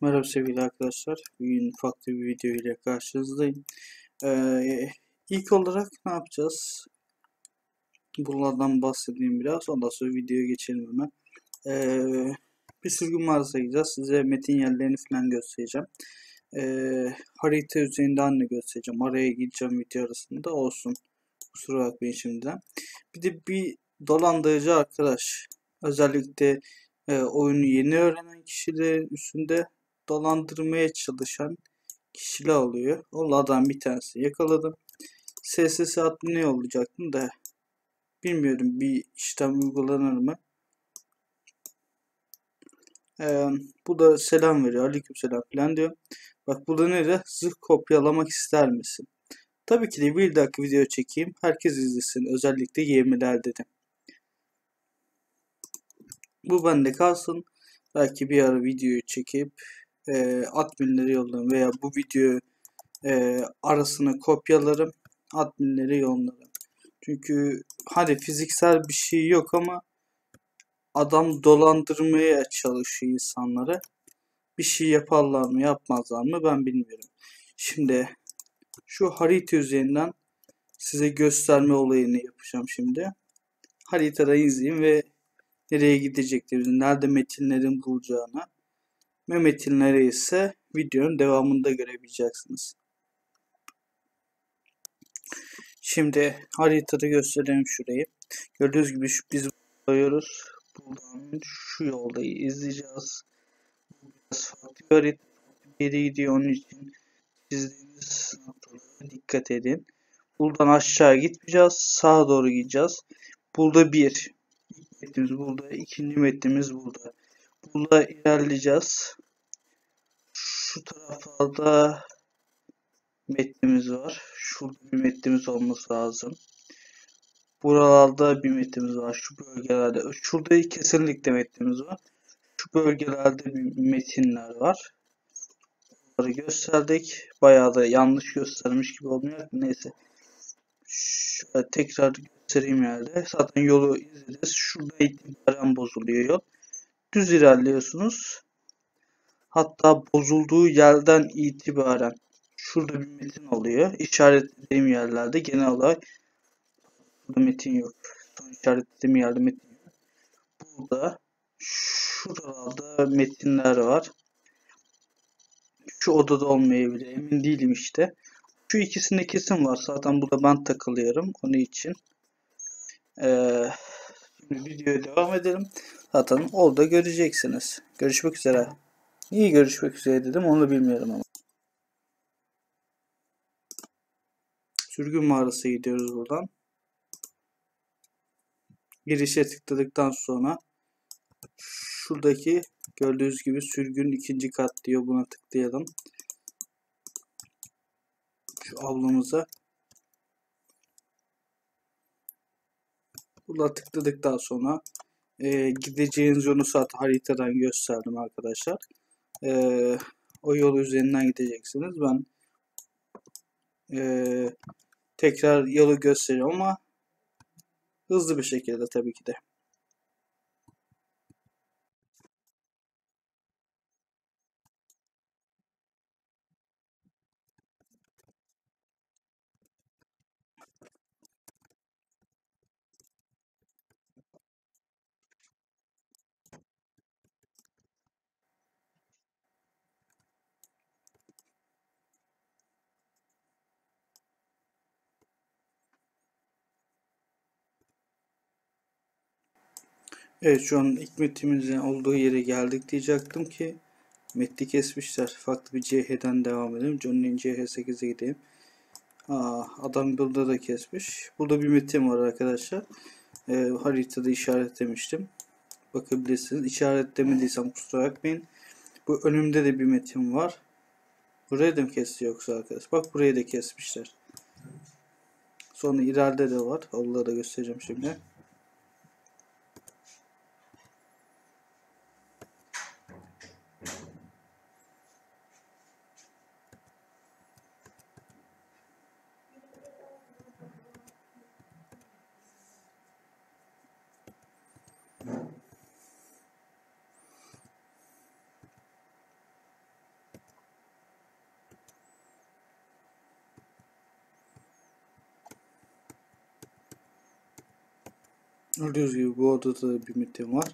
Merhaba sevgili arkadaşlar. Bugün farklı bir video ile karşınızdayım. Ee, ilk olarak ne yapacağız? Bunlardan bahsedeyim biraz. Ondan sonra videoya geçelim hemen. Ee, bir sürgün mağarasına gideceğiz. Size metin yerlerini falan göstereceğim. Ee, harita üzerinden de göstereceğim. Araya gideceğim video arasında olsun. Kusura bakmayın şimdiden. Bir de bir dolandırıcı arkadaş. Özellikle e, oyunu yeni öğrenen kişilerin üstünde dolandırmaya çalışan kişiler oluyor. Onlardan bir tanesi yakaladım. SSS adlı ne olacaktım da bilmiyorum bir işlem uygulanır mı? Ee, bu da selam veriyor. Aleyküm selam falan diyor. Bak burada ne de zırh kopyalamak ister misin? Tabii ki de bir dakika video çekeyim. Herkes izlesin. Özellikle yemeler dedim. Bu bende kalsın. Belki bir ara videoyu çekip e, adminlere yollarım veya bu video e, arasına kopyalarım adminlere yollarım. Çünkü hadi fiziksel bir şey yok ama adam dolandırmaya çalışıyor insanları. Bir şey yaparlar mı yapmazlar mı ben bilmiyorum. Şimdi şu harita üzerinden size gösterme olayını yapacağım şimdi. Haritada izleyin ve nereye gideceklerini, nerede metinlerin bulacağını ve metinleri ise videonun devamında görebileceksiniz. Şimdi haritada göstereyim şurayı. Gördüğünüz gibi şu biz koyuyoruz. Buradan şu yolda izleyeceğiz. Biraz farklı bir harita yere gidiyor onun için çizdiğiniz noktalara dikkat edin. Buradan aşağı gitmeyeceğiz. Sağa doğru gideceğiz. Burada bir. İlk metnimiz burada. ikinci metnimiz burada. Burada ilerleyeceğiz. Şu taraflarda metnimiz var. Şurada bir metnimiz olması lazım. Buralarda bir metnimiz var. Şu bölgelerde. Şurada kesinlikle metnimiz var. Şu bölgelerde bir metinler var. Bunları gösterdik. Bayağı da yanlış göstermiş gibi olmuyor. Neyse. Şöyle tekrar göstereyim yerde. Zaten yolu izleyeceğiz. Şurada itibaren bozuluyor yol. Düz ilerliyorsunuz. Hatta bozulduğu yerden itibaren şurada bir metin oluyor. İşaretlediğim yerlerde genel olarak burada metin yok. Son işaretlediğim yerde metin yok. Burada şuralarda metinler var. Şu odada olmayabilir. Emin değilim işte. Şu ikisinde kesin var. Zaten burada ben takılıyorum. Onun için. Ee, şimdi videoya devam edelim. Zaten orada göreceksiniz. Görüşmek üzere. İyi görüşmek üzere dedim. Onu bilmiyorum ama. Sürgün mağarası gidiyoruz buradan. Girişe tıkladıktan sonra şuradaki gördüğünüz gibi sürgün ikinci kat diyor. Buna tıklayalım. Şu ablamıza Buna tıkladıktan sonra e, gideceğiniz yolu zaten haritadan gösterdim arkadaşlar. E, o yol üzerinden gideceksiniz. Ben e, tekrar yolu gösteriyorum ama hızlı bir şekilde tabii ki de. Evet şu an ilk metimizin olduğu yere geldik diyecektim ki metni kesmişler. Farklı bir CH'den devam edelim. Johnny'nin CH8'e gideyim. Aa, adam burada da kesmiş. Burada bir metin var arkadaşlar. Ee, haritada işaretlemiştim. Bakabilirsiniz. İşaretlemediysem kusura bakmayın. Bu önümde de bir metin var. Buraya da mı kesti yoksa arkadaş? Bak burayı da kesmişler. Sonra ileride de var. Onları da göstereceğim şimdi. Gördüğünüz gibi bu odada da bir metin var.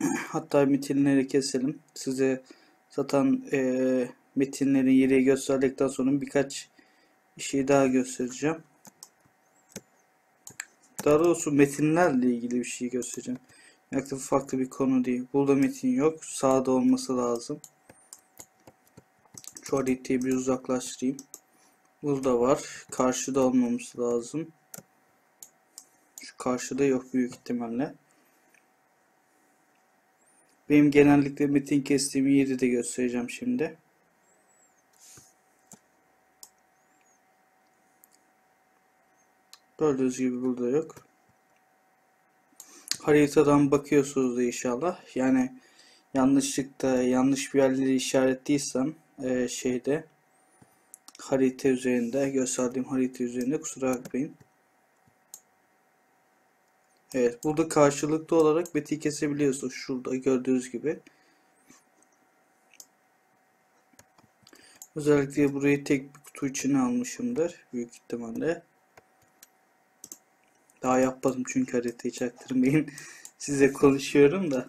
Hatta metinleri keselim. Size zaten eee, metinlerin yeri gösterdikten sonra birkaç bir şey daha göstereceğim. Daha doğrusu metinlerle ilgili bir şey göstereceğim. Yakın farklı bir konu değil. Burada metin yok. Sağda olması lazım. Şu haritayı bir uzaklaştırayım. Burada var. Karşıda olmamız lazım. Karşıda yok büyük ihtimalle. Benim genellikle metin kestiğim yeri de göstereceğim şimdi. Gördüğünüz gibi burada yok. Haritadan bakıyorsunuz da inşallah. Yani yanlışlıkla yanlış bir yerleri işaretliysem e, şeyde harita üzerinde gösterdiğim harita üzerinde kusura bakmayın. Evet burada karşılıklı olarak beti kesebiliyorsunuz. Şurada gördüğünüz gibi. Özellikle burayı tek bir kutu içine almışımdır. Büyük ihtimalle. Daha yapmadım çünkü haritayı çaktırmayın. Size konuşuyorum da.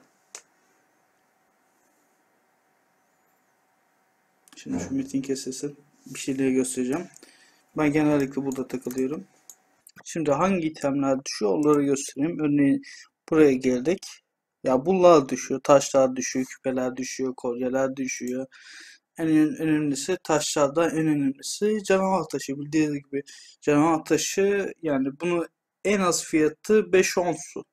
Şimdi şu metin kesesin. Bir şeyleri göstereceğim. Ben genellikle burada takılıyorum. Şimdi hangi itemler düşüyor onları göstereyim. Örneğin buraya geldik. Ya bunlar düşüyor. Taşlar düşüyor. Küpeler düşüyor. Kolyeler düşüyor. En ön- önemlisi taşlardan en önemlisi canavar taşı. Bildiğiniz gibi canavar taşı yani bunu en az fiyatı 5-10 su.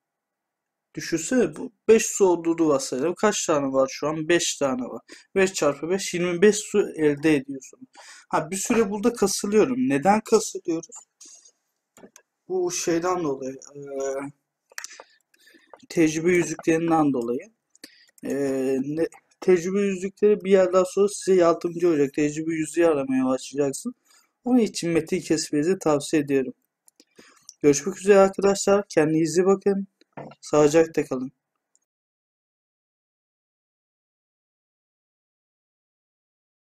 Düşünsene bu 5 su olduğunu varsayalım. Kaç tane var şu an? 5 tane var. 5 çarpı 5 25 su elde ediyorsun. Ha bir süre burada kasılıyorum. Neden kasılıyoruz? Bu şeyden dolayı tecrübe yüzüklerinden dolayı. Ne, tecrübe yüzükleri bir yerden sonra size yardımcı olacak. Tecrübe yüzüğü aramaya başlayacaksın. Onun için metin kesmenizi tavsiye ediyorum. Görüşmek üzere arkadaşlar. Kendinize bakın. Sağlıcakla kalın.